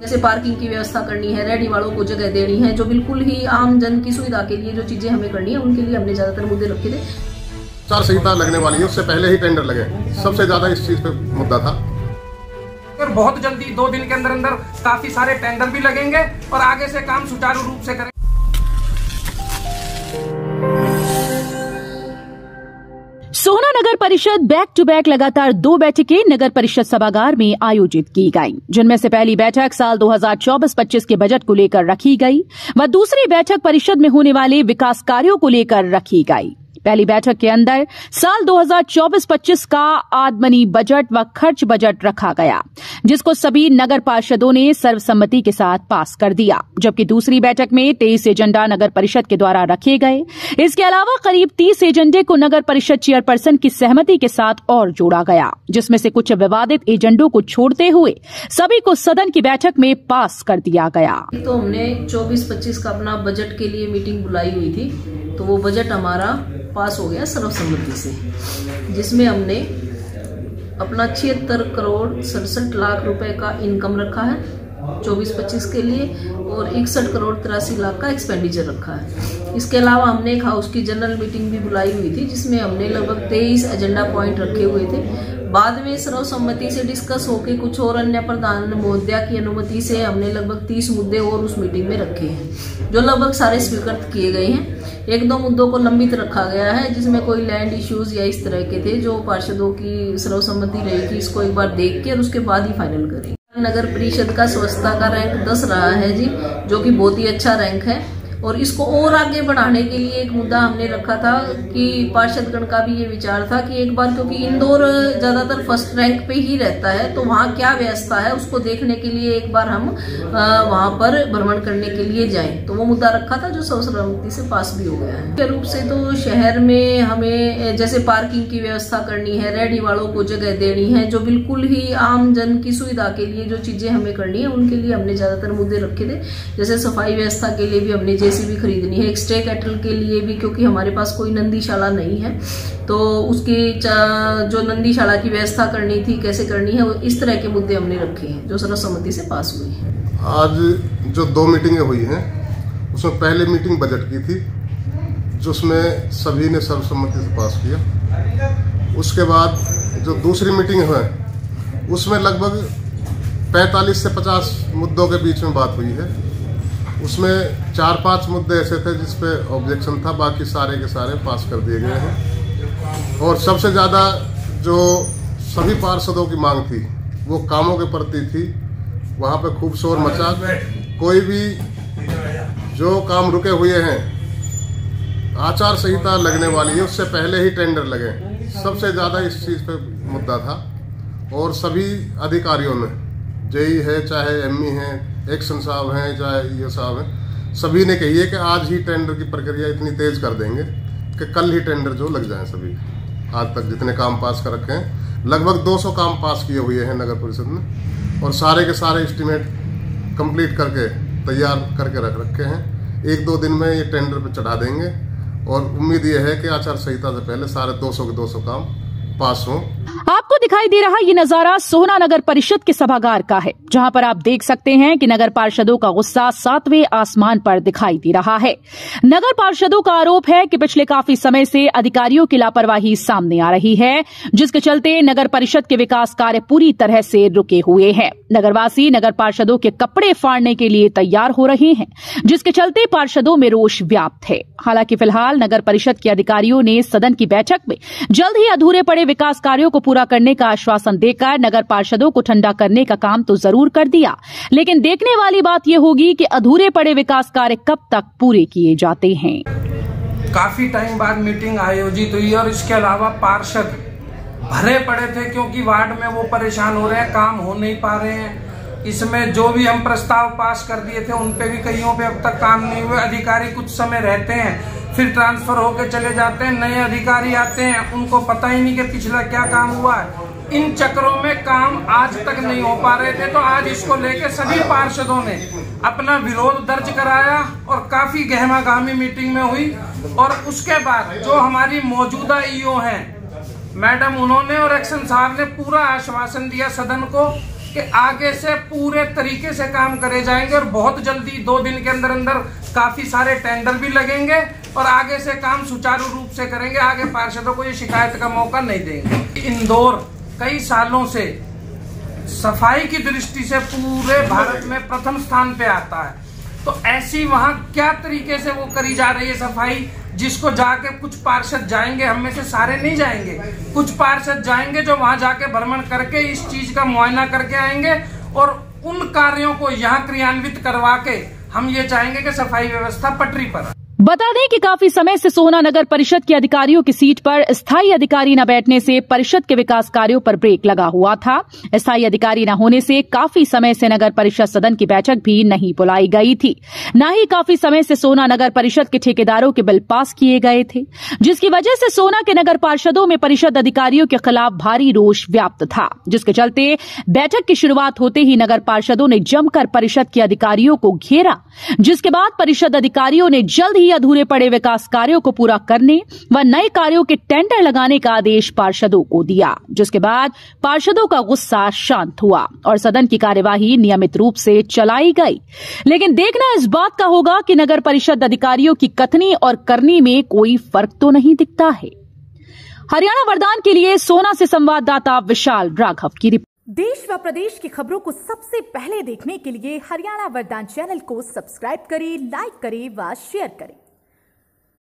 जैसे पार्किंग की व्यवस्था करनी है रेडी वालों को जगह देनी है जो बिल्कुल ही आम जन की सुविधा के लिए जो चीज़ें हमें करनी है उनके लिए हमने ज़्यादातर मुद्दे रखे थे। चार संहिता लगने वाली है उससे पहले ही टेंडर लगे। सबसे ज़्यादा इस चीज़ पे मुद्दा था। और बहुत जल्दी दो दिन के अंदर अंदर काफ़ी सारे टेंडर भी लगेंगे और आगे से काम सुचारू रूप से करेंगे सोहना नगर परिषद बैक टू बैक लगातार दो बैठकें नगर परिषद सभागार में आयोजित की गई, जिनमें से पहली बैठक साल 2024-25 के बजट को लेकर रखी गई व दूसरी बैठक परिषद में होने वाले विकास कार्यों को लेकर रखी गई। पहली बैठक के अंदर साल 2024-25 का आदमनी बजट व खर्च बजट रखा गया, जिसको सभी नगर पार्षदों ने सर्वसम्मति के साथ पास कर दिया। जबकि दूसरी बैठक में तेईस एजेंडा नगर परिषद के द्वारा रखे गए। इसके अलावा करीब तीस एजेंडे को नगर परिषद चेयरपर्सन की सहमति के साथ और जोड़ा गया, जिसमें से कुछ विवादित एजेंडों को छोड़ते हुए सभी को सदन की बैठक में पास कर दिया गया। तो हमने 24-25 का अपना बजट के लिए मीटिंग बुलाई हुई थी तो वो बजट हमारा पास हो गया सर्वसम्मति से, जिसमें हमने अपना छिहत्तर करोड़ सड़सठ लाख रुपए का इनकम रखा है, चौबीस पच्चीस के लिए, और इकसठ करोड़ तिरासी लाख का एक्सपेंडिचर रखा है। इसके अलावा हमने एक हाउस की जनरल मीटिंग भी बुलाई हुई थी, जिसमें हमने लगभग तेईस एजेंडा पॉइंट रखे हुए थे बाद में सर्वसम्मति से डिस्कस होके कुछ और अन्य प्रधान महोदया की अनुमति से हमने लगभग तीस मुद्दे और उस मीटिंग में रखे हैं, जो लगभग सारे स्वीकृत किए गए हैं। एक दो मुद्दों को लंबित रखा गया है, जिसमें कोई लैंड इश्यूज़ या इस तरह के थे, जो पार्षदों की सर्वसम्मति रहेगी इसको एक बार देख के और उसके बाद ही फाइनल करेंगे। नगर परिषद का स्वच्छता का रैंक दस रहा है जी, जो कि बहुत ही अच्छा रैंक है। और इसको और आगे बढ़ाने के लिए एक मुद्दा हमने रखा था कि पार्षद गण का भी ये विचार था कि एक बार क्योंकि इंदौर ज़्यादातर फ़र्स्ट रैंक पे ही रहता है तो वहाँ क्या व्यवस्था है उसको देखने के लिए एक बार हम वहाँ पर भ्रमण करने के लिए जाएँ। तो वो मुद्दा रखा था जो सर्वसम्मति से पास भी हो गया है। मुख्य रूप से तो शहर में हमें जैसे पार्किंग की व्यवस्था करनी है रेडी वालों को जगह देनी है, जो बिल्कुल ही आम जन की सुविधा के लिए जो चीज़ें हमें करनी है, उनके लिए हमने ज़्यादातर मुद्दे रखे थे। जैसे सफ़ाई व्यवस्था के लिए भी हमने जेसीबी खरीदनी है। एक स्टे कैटल के लिए भी, क्योंकि हमारे पास कोई नंदीशाला नहीं है। तो उसकी जो नंदीशाला की व्यवस्था करनी थी, कैसे करनी है इस तरह के मुद्दे हमने रखे हैं, जो सर्वसम्मति से पास हुए हैं। आज जो दो मीटिंगें हुई हैं, उसमें पहले मीटिंग बजट की थी, जिसमें सभी ने सर्वसम्मति से पास किया। उसके बाद जो दूसरी मीटिंग है उसमें लगभग 45 से 50 मुद्दों के बीच में बात हुई है। उसमें चार पाँच मुद्दे ऐसे थे जिस पे ऑब्जेक्शन था, बाकी सारे के सारे पास कर दिए गए हैं। और सबसे ज़्यादा जो सभी पार्षदों की मांग थी, वो कामों के प्रति थी। वहाँ पे खूब शोर मचा। कोई भी जो काम रुके हुए हैं, आचार संहिता लगने वाली है, उससे पहले ही टेंडर लगे। सबसे ज़्यादा इस चीज़ पे मुद्दा था। और सभी अधिकारियों ने, जेई है, चाहे एमई है एक्शन साहब हैं, चाहे ये साहब हैं सभी ने कही है कि आज ही टेंडर की प्रक्रिया इतनी तेज कर देंगे कि कल ही टेंडर जो लग जाए सभी। आज तक जितने काम पास कर रखे हैं, लगभग 200 काम पास किए हुए हैं नगर परिषद में और सारे के सारे एस्टिमेट कंप्लीट करके, तैयार करके रख रखे हैं। एक दो दिन में ये टेंडर पर चढ़ा देंगे और उम्मीद ये है कि आचार संहिता से पहले सारे 200 के 200 काम पास हों। आपको दिखाई दे रहा ये नज़ारा सोहना नगर परिषद के सभागार का है, जहाँ पर आप देख सकते हैं कि नगर पार्षदों का गुस्सा सातवें आसमान पर दिखाई दे रहा है। नगर पार्षदों का आरोप है कि पिछले काफ़ी समय से अधिकारियों की लापरवाही सामने आ रही है, जिसके चलते नगर परिषद के विकास कार्य पूरी तरह से रुके हुए हैं। नगरवासी नगर पार्षदों के कपड़े फाड़ने के लिए तैयार हो रहे हैं, जिसके चलते पार्षदों में रोष व्याप्त है। हालाँकि फ़िलहाल नगर परिषद के अधिकारियों ने सदन की बैठक में जल्द ही अधूरे पड़े विकास कार्यों को पूरा करने का आश्वासन देकर नगर पार्षदों को ठंडा करने का काम तो ज़रूर कर दिया। लेकिन देखने वाली बात यह होगी कि अधूरे पड़े विकास कार्य कब तक पूरे किए जाते हैं। काफ़ी टाइम बाद मीटिंग आयोजित हुई और इसके अलावा पार्षद भरे पड़े थे क्योंकि वार्ड में वो परेशान हो रहे हैं, काम हो नहीं पा रहे हैं। इसमें जो भी हम प्रस्ताव पास कर दिए थे, उन पे भी कईयों पे अब तक काम नहीं हुए। अधिकारी कुछ समय रहते हैं, फिर ट्रांसफ़र होकर चले जाते हैं, नए अधिकारी आते हैं। उनको पता ही नहीं कि पिछला क्या काम हुआ है। इन चक्रों में काम आज तक नहीं हो पा रहे थे तो आज इसको लेकर सभी पार्षदों ने अपना विरोध दर्ज कराया और काफ़ी गहमागामी मीटिंग में हुई। और उसके बाद जो हमारी मौजूदा ईओ हैं, मैडम उन्होंने और एक्शन साहब ने पूरा आश्वासन दिया सदन को कि आगे से पूरे तरीके से काम करे जाएँगे और बहुत जल्दी दो दिन के अंदर अंदर काफ़ी सारे टेंडर भी लगेंगे और आगे से काम सुचारू रूप से करेंगे। आगे पार्षदों को ये शिकायत का मौका नहीं देंगे। इंदौर कई सालों से सफ़ाई की दृष्टि से पूरे भारत में प्रथम स्थान पे आता है। तो ऐसी वहाँ क्या तरीके से वो करी जा रही है सफ़ाई? जिसको जाके कुछ पार्षद जाएँगे, हम में से सारे नहीं जाएँगे। कुछ पार्षद जाएँगे जो वहाँ जाके भ्रमण करके इस चीज़ का मुआयना करके आएँगे और उन कार्यों को यहाँ क्रियान्वित करवा के हम ये चाहेंगे कि सफ़ाई व्यवस्था पटरी पर बता दें कि काफ़ी समय से सोना नगर परिषद के अधिकारियों की सीट पर स्थायी अधिकारी न बैठने से परिषद के विकास कार्यों पर ब्रेक लगा हुआ था। स्थायी अधिकारी न होने से काफ़ी समय से नगर परिषद सदन की बैठक भी नहीं बुलाई गई थी। न ही काफ़ी समय से सोना नगर परिषद के ठेकेदारों के बिल पास किए गए थे, जिसकी वजह से सोना के नगर पार्षदों में परिषद अधिकारियों के खिलाफ भारी रोष व्याप्त था, जिसके चलते बैठक की शुरुआत होते ही नगर पार्षदों ने जमकर परिषद के अधिकारियों को घेरा, जिसके बाद परिषद अधिकारियों ने जल्द ही अधूरे पड़े विकास कार्यों को पूरा करने व नए कार्यों के टेंडर लगाने का आदेश पार्षदों को दिया, जिसके बाद पार्षदों का गुस्सा शांत हुआ और सदन की कार्यवाही नियमित रूप से चलाई गई। लेकिन देखना इस बात का होगा कि नगर परिषद अधिकारियों की कथनी और करनी में कोई फ़र्क तो नहीं दिखता है। हरियाणा वरदान के लिए सोना से संवाददाता विशाल राघव की रिपोर्ट। देश व प्रदेश की खबरों को सबसे पहले देखने के लिए हरियाणा वरदान चैनल को सब्सक्राइब करें, लाइक करें व शेयर करें।